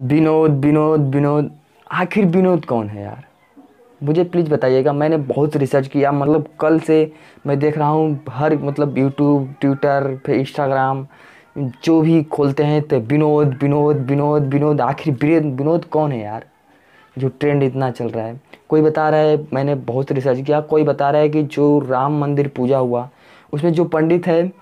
विनोद विनोद विनोद। आखिर विनोद कौन है यार? मुझे प्लीज़ बताइएगा, मैंने बहुत रिसर्च किया। मतलब कल से मैं देख रहा हूँ, हर मतलब यूट्यूब ट्विटर फिर इंस्टाग्राम जो भी खोलते हैं तो विनोद विनोद विनोद विनोद। आखिर विनोद कौन है यार? जो ट्रेंड इतना चल रहा है। कोई बता रहा है, मैंने बहुत रिसर्च किया। कोई बता रहा है कि जो राम मंदिर पूजा हुआ, उसमें जो पंडित है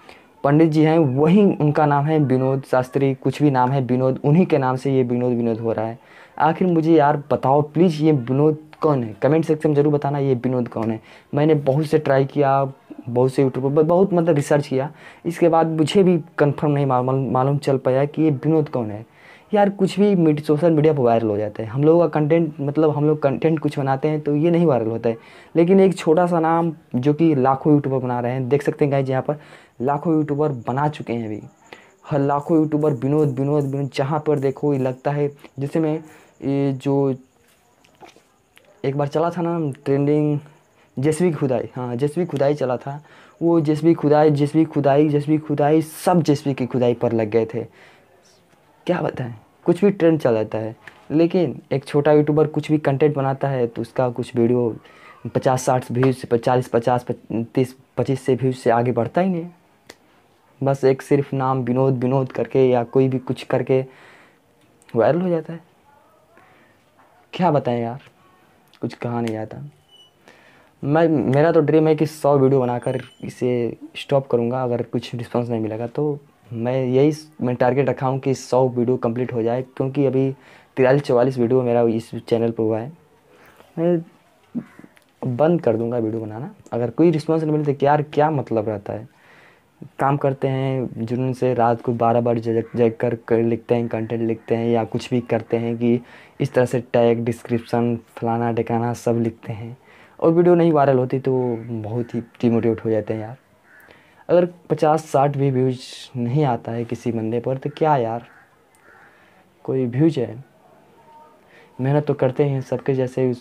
पंडित जी हैं, वही उनका नाम है विनोद शास्त्री, कुछ भी नाम है विनोद, उन्हीं के नाम से ये विनोद विनोद हो रहा है। आखिर मुझे यार बताओ प्लीज़ ये विनोद कौन है? कमेंट सेक्शन में ज़रूर बताना ये विनोद कौन है। मैंने बहुत से ट्राई किया, बहुत से यूट्यूब पर बहुत मतलब रिसर्च किया। इसके बाद मुझे भी कंफर्म नहीं मालूम चल पाया कि ये विनोद कौन है। यार कुछ भी मीड, सोशल मीडिया पर वायरल हो जाता है। हम लोगों का कंटेंट मतलब हम लोग कंटेंट कुछ बनाते हैं तो ये नहीं वायरल होता है। लेकिन एक छोटा सा नाम जो कि लाखों यूट्यूबर बना रहे हैं, देख सकते हैं गाइज़ यहाँ पर, लाखों यूट्यूबर बना चुके हैं अभी। हर लाखों यूट्यूबर विनोद विनोद विनोद, जहाँ पर देखो ये लगता है, जैसे मैं ये जो एक बार चला था ना ट्रेंडिंग जसवी खुदाई हाँ जसवी खुदाई चला था, वो जसवी खुदाई जसवी खुदाई जसवी खुदाई, सब जसवी की खुदाई पर लग गए थे। क्या बताएँ? कुछ भी ट्रेंड चल जाता है, लेकिन एक छोटा यूट्यूबर कुछ भी कंटेंट बनाता है तो उसका कुछ वीडियो पचास, साठ व्यूज़ से चालीस, पचास, तीस, पच्चीस से व्यूज़ से आगे बढ़ता ही नहीं बस एक सिर्फ़ नाम विनोद विनोद करके या कोई भी कुछ करके वायरल हो जाता है। क्या बताएँ यार, कुछ कहा नहीं जाता। मैं, मेरा तो ड्रीम है कि सौ वीडियो बनाकर इसे स्टॉप करूँगा, अगर कुछ रिस्पॉन्स नहीं मिलेगा तो मैं यही मैं टारगेट रखा हूँ कि सौ वीडियो कंप्लीट हो जाए, क्योंकि अभी तिरालीस, चवालीस वीडियो मेरा इस चैनल पर हुआ है। मैं बंद कर दूँगा वीडियो बनाना। अगर कोई रिस्पॉन्स नहीं मिलता यार क्या मतलब रहता है? काम करते हैं, जुनून से रात को बारह बार जग जग कर लिखते हैं कंटेंट लिखते हैं, या कुछ भी करते हैं कि इस तरह से टैग डिस्क्रिप्शन फलाना टिकाना सब लिखते हैं। और वीडियो नहीं वायरल होती तो बहुत ही डिमोटिवेट हो जाते हैं यार। अगर पचास, साठ भी व्यूज़ नहीं आता है किसी बंदे पर तो क्या यार? कोई व्यूज़ है। मेहनत तो करते हैं सबके जैसे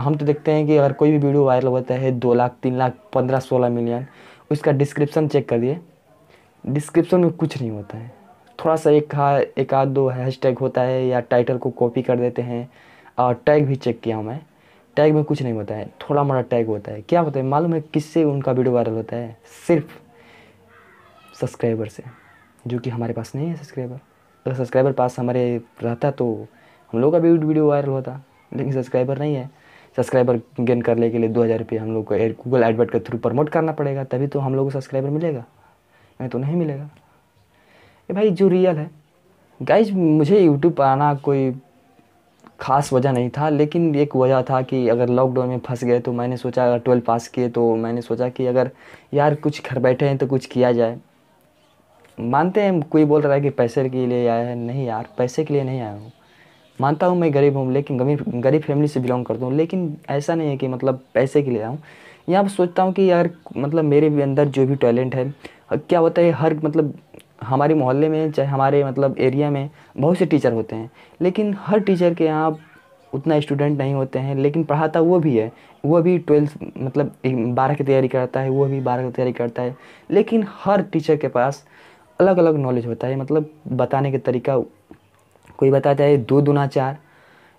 हम तो देखते हैं कि अगर कोई भी वीडियो वायरल होता है, दो लाख, तीन लाख, पंद्रह, सोलह मिलियन उसका डिस्क्रिप्शन चेक कर दिए। डिस्क्रिप्शन में कुछ नहीं होता है। थोड़ा सा एक हा, एक आध दो हैश टैग होता है या टाइटल को कॉपी कर देते हैं, और टैग भी चेक किया हूँ मैं। टैग में कुछ नहीं होता है। थोड़ा मोड़ा टैग होता है। क्या होता है? मालूम है किससे उनका वीडियो वायरल होता है? सिर्फ़ सब्सक्राइबर से, जो कि हमारे पास नहीं है सब्सक्राइबर अगर सब्सक्राइबर पास हमारे रहता तो हम लोग का भी वीडियो वायरल होता, लेकिन सब्सक्राइबर नहीं है। सब्सक्राइबर गेन करने के लिए दो हज़ार रुपये हम लोग को गूगल एडवर्ट के थ्रू प्रमोट करना पड़ेगा, तभी तो हम लोग को सब्सक्राइबर मिलेगा। नहीं तो नहीं मिलेगा। ये भाई, जो रियल है। गाइज़ मुझे यूट्यूब पर आना कोई ख़ास वजह नहीं था, लेकिन एक वजह था कि अगर लॉकडाउन में फंस गए तो मैंने सोचा, अगर ट्वेल्व पास किए तो मैंने सोचा कि अगर यार कुछ घर बैठे हैं तो कुछ किया जाए। मानते हैं, कोई बोल रहा है कि पैसे के लिए आया है। नहीं यार, पैसे के लिए नहीं आया हूँ। मानता हूँ मैं गरीब हूँ, लेकिन गरीब गरीब फैमिली से बिलोंग करता हूँ। लेकिन ऐसा नहीं है कि मतलब पैसे के लिए आऊँ यहाँ पर सोचता हूँ कि यार मतलब मेरे भी अंदर जो भी टैलेंट है क्या होता है, हर मतलब हमारे मोहल्ले में, चाहे हमारे मतलब एरिया में बहुत से टीचर होते हैं। लेकिन हर टीचर के यहाँ उतना स्टूडेंट नहीं होते हैं, लेकिन पढ़ाता वो भी है। वो भी ट्वेल्थ मतलब बारह की तैयारी करता है, वो भी बारह की तैयारी करता है। लेकिन हर टीचर के पास अलग अलग नॉलेज होता है। मतलब बताने का तरीका, कोई बताता है दो दुना चार,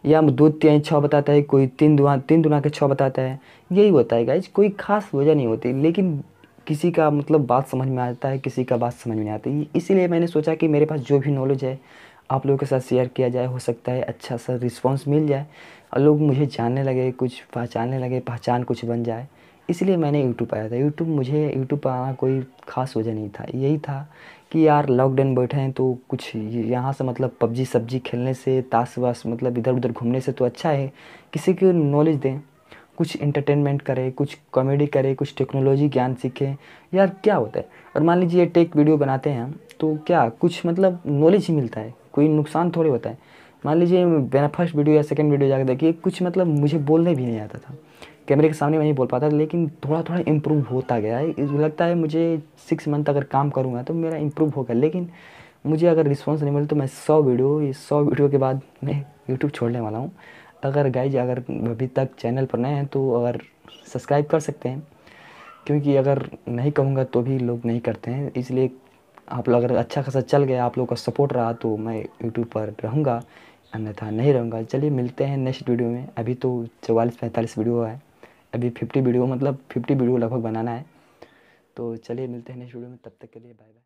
या दो तीन छः बताता है, कोई तीन दुआ तीन दुना के छः बताता है। यही होता है गाइज़ कोई खास वजह नहीं होती, लेकिन किसी का मतलब बात समझ में आता है, किसी का बात समझ में नहीं आती। इसीलिए मैंने सोचा कि मेरे पास जो भी नॉलेज है, आप लोगों के साथ शेयर किया जाए। हो सकता है अच्छा सा रिस्पॉन्स मिल जाए और लोग मुझे जानने लगे, कुछ पहचानने लगे, पहचान कुछ बन जाए। इसलिए मैंने यूट्यूब आया था। यूट्यूब मुझे यूट्यूब पर आना कोई ख़ास वजह नहीं था। यही था कि यार लॉकडाउन बैठे हैं तो कुछ यहाँ से मतलब पबजी, सब्ज़ी खेलने से ताश वास मतलब इधर उधर घूमने से तो अच्छा है। किसी को नॉलेज दें, कुछ इंटरटेनमेंट करें, कुछ कॉमेडी करें, कुछ टेक्नोलॉजी ज्ञान सीखें, यार क्या होता है? और मान लीजिए टेक वीडियो बनाते हैं हम तो क्या कुछ मतलब नॉलेज ही मिलता है? कोई नुकसान थोड़े होता है? मान लीजिए मेरा फ़र्स्ट वीडियो या सेकंड वीडियो जाकर देखिए कुछ मतलब मुझे बोलने भी नहीं आता था। कैमरे के सामने मैं नहीं बोल पाता था, लेकिन थोड़ा थोड़ा इम्प्रूव होता गया। है लगता है मुझे सिक्स मंथ अगर काम करूँगा तो मेरा इम्प्रूव होगा लेकिन मुझे अगर रिस्पॉन्स नहीं मिले तो मैं सौ वीडियो ये सौ वीडियो के बाद मैं यूट्यूब छोड़ने वाला हूँ। अगर गाइज़ अगर अभी तक चैनल पर नए हैं तो अगर सब्सक्राइब कर सकते हैं। क्योंकि अगर नहीं कहूँगा तो भी लोग नहीं करते हैं। इसलिए आप लोग, अगर अच्छा खासा चल गया, आप लोग का सपोर्ट रहा तो मैं यूट्यूब पर रहूँगा। अन्यथा नहीं रहूँगा। चलिए मिलते हैं नेक्स्ट वीडियो में। अभी तो चौवालीस पैंतालीस वीडियो है। अभी फिफ्टी वीडियो मतलब फिफ्टी वीडियो लगभग बनाना है। तो चलिए मिलते हैं नेक्स्ट वीडियो में। तब तक के लिए बाय बाय